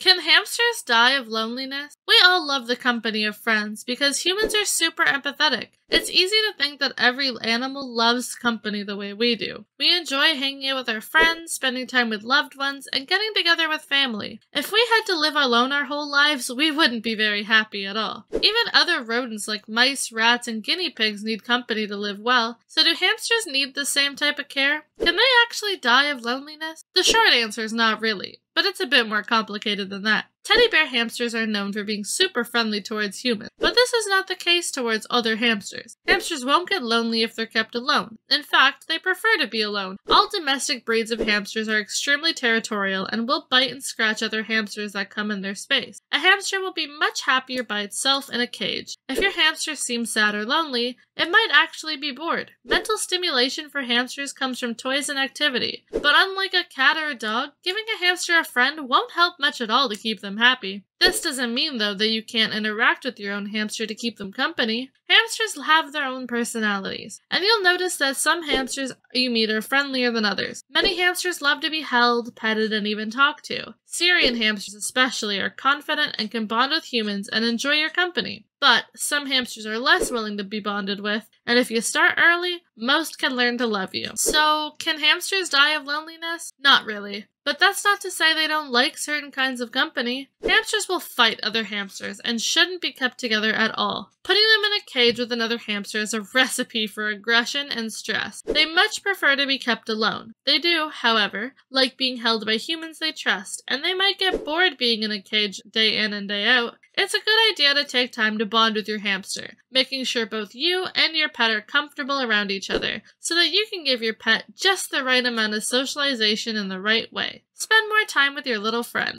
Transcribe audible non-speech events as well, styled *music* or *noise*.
Can hamsters die of loneliness? We all love the company of friends because humans are super empathetic. It's easy to think that every animal loves company the way we do. We enjoy hanging out with our friends, spending time with loved ones, and getting together with family. If we had to live alone our whole lives, we wouldn't be very happy at all. Even other rodents like mice, rats, and guinea pigs need company to live well, so do hamsters need the same type of care? Can they actually die of loneliness? The short answer is not really but it's a bit more complicated than that. Teddy bear hamsters are known for being super friendly towards humans, but this is not the case towards other hamsters. Hamsters won't get lonely if they're kept alone. In fact, they prefer to be alone. All domestic breeds of hamsters are extremely territorial and will bite and scratch other hamsters that come in their space. A hamster will be much happier by itself in a cage. If your hamster seems sad or lonely, it might actually be bored. Mental stimulation for hamsters comes from toys and activity, but unlike a cat or a dog, giving a hamster a friend won't help much at all to keep them happy. This doesn't mean, though, that you can't interact with your own hamster to keep them company. Hamsters have their own personalities, and you'll notice that some hamsters you meet are friendlier than others. Many hamsters love to be held, petted, and even talked to. Syrian hamsters, especially, are confident and can bond with humans and enjoy your company. But some hamsters are less willing to be bonded with, and if you start early, most can learn to love you. So, can hamsters die of loneliness? Not really. But that's not to say they don't like certain kinds of company. Hamsters will fight other hamsters and shouldn't be kept together at all. Putting them in a cage with another hamster is a *laughs* recipe for aggression and stress. They much prefer to be kept alone. They do, however, like being held by humans they trust, and they might get bored being in a cage day in and day out. It's a good idea to take time to bond with your hamster, making sure both you and your pet are comfortable around each other, so that you can give your pet just the right amount of socialization in the right way. Spend more time with your little friend.